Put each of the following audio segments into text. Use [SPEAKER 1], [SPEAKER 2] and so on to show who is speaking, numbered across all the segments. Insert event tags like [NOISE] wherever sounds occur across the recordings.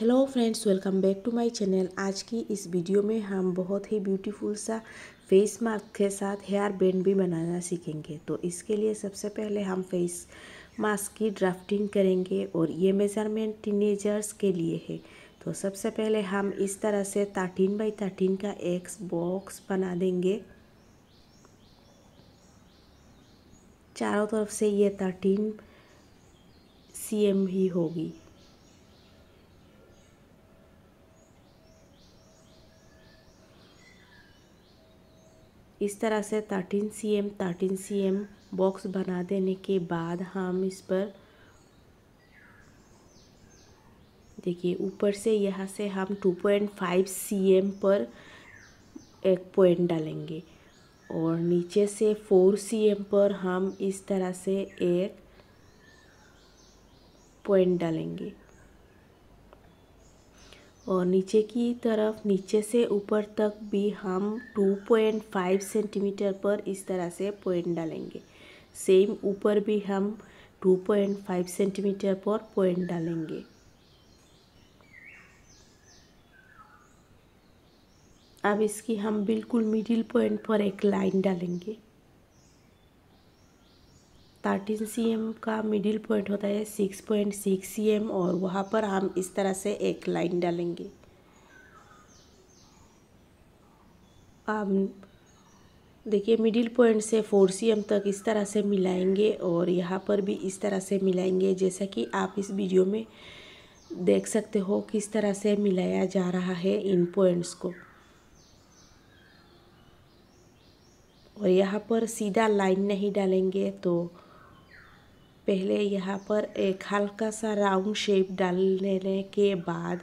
[SPEAKER 1] Hello friends welcome back to my channel आज की इस वीडियो में हम बहुत ही ब्यूटीफुल सा फेस मास्क के साथ हेयर बैंड भी बनाना सीखेंगे। तो इसके लिए सबसे पहले हम फेस मास्क की ड्राफ्टिंग करेंगे और ये मेज़रमेंट टीनेजर्स के लिए है। तो सबसे पहले हम इस तरह से थर्टीन बाई थर्टीन का एक बॉक्स बना देंगे। चारों तरफ़ से ये थर्टीन सी ही होगी। इस तरह से thirteen C M thirteen C M box बना देने के बाद हम इस पर देखिए, ऊपर से यहाँ से हम two point five C M पर एक पॉइंट डालेंगे और नीचे से फोर सी एम पर हम इस तरह से एक पॉइंट डालेंगे। और नीचे की तरफ़, नीचे से ऊपर तक भी हम 2.5 सेंटीमीटर पर इस तरह से पॉइंट डालेंगे। सेम ऊपर भी हम 2.5 सेंटीमीटर पर पॉइंट डालेंगे। अब इसकी हम बिल्कुल मिडिल पॉइंट पर एक लाइन डालेंगे। थर्टीन सी एम का मिडिल पॉइंट होता है six point six C M और वहाँ पर हम इस तरह से एक लाइन डालेंगे। हम देखिए मिडिल पॉइंट से फोर सी एम तक इस तरह से मिलाएँगे और यहाँ पर भी इस तरह से मिलाएँगे। जैसा कि आप इस वीडियो में देख सकते हो किस तरह से मिलाया जा रहा है इन पॉइंट्स को। और यहाँ पर सीधा लाइन नहीं डालेंगे तो पहले यहाँ पर एक हल्का सा राउंड शेप डालने के बाद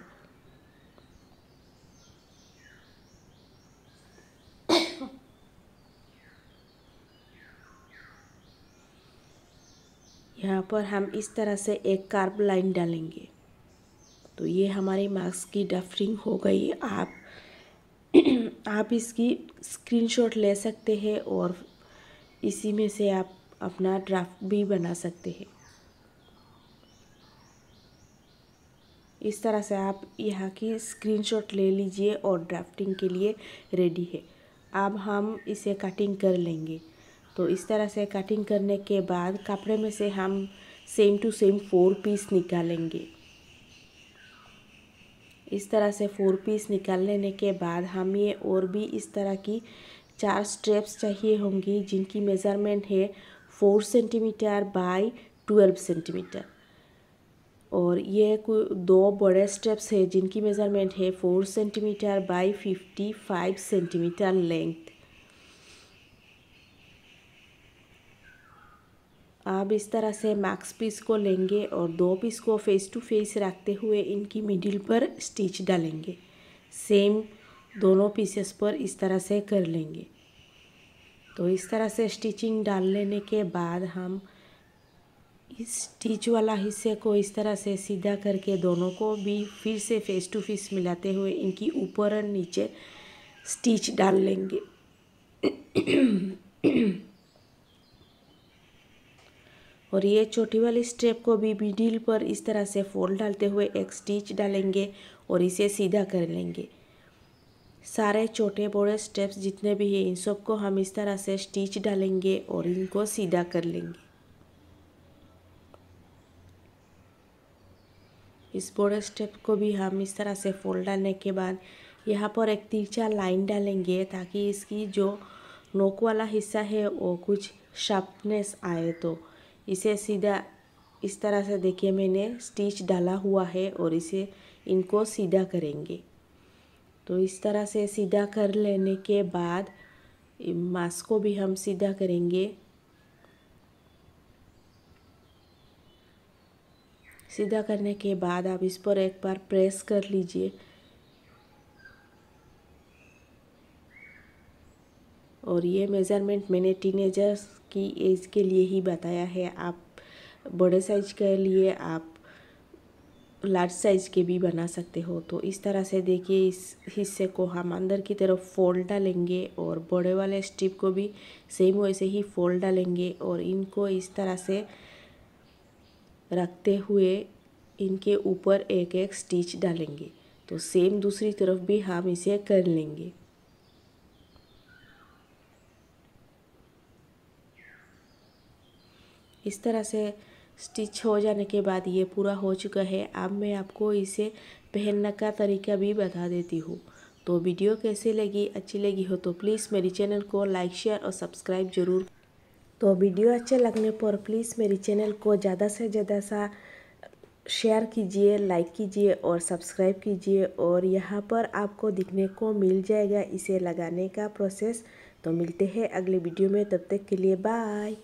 [SPEAKER 1] यहाँ पर हम इस तरह से एक कार्ब लाइन डालेंगे। तो ये हमारी मास्क की डफरिंग हो गई। आप [CLEARS THROAT] आप इसकी स्क्रीनशॉट ले सकते हैं और इसी में से आप अपना ड्राफ्ट भी बना सकते हैं। इस तरह से आप यहाँ की स्क्रीनशॉट ले लीजिए और ड्राफ्टिंग के लिए रेडी है। अब हम इसे कटिंग कर लेंगे। तो इस तरह से कटिंग करने के बाद कपड़े में से हम same to same four piece निकालेंगे। इस तरह से फोर पीस निकाल लेने के बाद हम और भी इस तरह की चार स्ट्रेप्स चाहिए होंगी जिनकी मेज़रमेंट है four centimetre by twelve centimetre. और ये दो बड़े स्टेप्स है, जिनकी मेज़रमेंट है four centimetre by fifty five centimetre length आप इस तरह से मैक्स पीस को लेंगे और दो पीस को फेस टू फेस रखते हुए इनकी मिडिल पर स्टिच डालेंगे। सेम दोनों पीसेस पर इस तरह से कर लेंगे। तो इस तरह से स्टिचिंग डाल लेने के बाद हम इस स्टिच वाला हिस्से को इस तरह से सीधा करके दोनों को भी फिर से फेस टू फेस मिलाते हुए इनकी ऊपर और नीचे स्टिच डाल लेंगे। और ये छोटी वाली स्टेप को भी मिडिल पर इस तरह से फोल्ड डालते हुए एक स्टिच डालेंगे और इसे सीधा कर लेंगे। सारे छोटे बड़े स्टेप्स जितने भी हैं, इन सबको हम इस तरह से स्टिच डालेंगे और इनको सीधा कर लेंगे। इस बड़े स्टेप को भी हम इस तरह से फोल्ड डालने के बाद यहाँ पर एक तिरछा लाइन डालेंगे ताकि इसकी जो नोक वाला हिस्सा है, वो कुछ शार्पनेस आए। तो इसे सीधा इस तरह से देखिए, मैंने स्टिच डाला हुआ है और इसे इनको सीधा करेंगे। तो इस तरह से सीधा कर लेने के बाद मास्क को भी हम सीधा करेंगे। सीधा करने के बाद आप इस पर एक बार प्रेस कर लीजिए। और ये मेज़रमेंट मैंने टीनेजर्स की एज के लिए ही बताया है। आप बड़े साइज़ के लिए, आप लार्ज साइज़ के भी बना सकते हो। तो इस तरह से देखिए, इस हिस्से को हम अंदर की तरफ़ फोल्ड डालेंगे और बड़े वाले स्ट्रिप को भी सेम वैसे ही फोल्ड डालेंगे और इनको इस तरह से रखते हुए इनके ऊपर एक एक स्टिच डालेंगे। तो सेम दूसरी तरफ़ भी हम इसे कर लेंगे। इस तरह से स्टिच हो जाने के बाद ये पूरा हो चुका है। अब मैं आपको इसे पहनने का तरीका भी बता देती हूँ। तो वीडियो कैसे लगी, अच्छी लगी हो तो प्लीज़ मेरी चैनल को लाइक, शेयर और सब्सक्राइब ज़रूर। तो वीडियो अच्छे लगने पर प्लीज़ मेरी चैनल को ज़्यादा से ज़्यादा सा शेयर कीजिए, लाइक कीजिए और सब्सक्राइब कीजिए और यहाँ पर आपको दिखने को मिल जाएगा इसे लगाने का प्रोसेस। तो मिलते हैं अगले वीडियो में, तब तक के लिए बाय।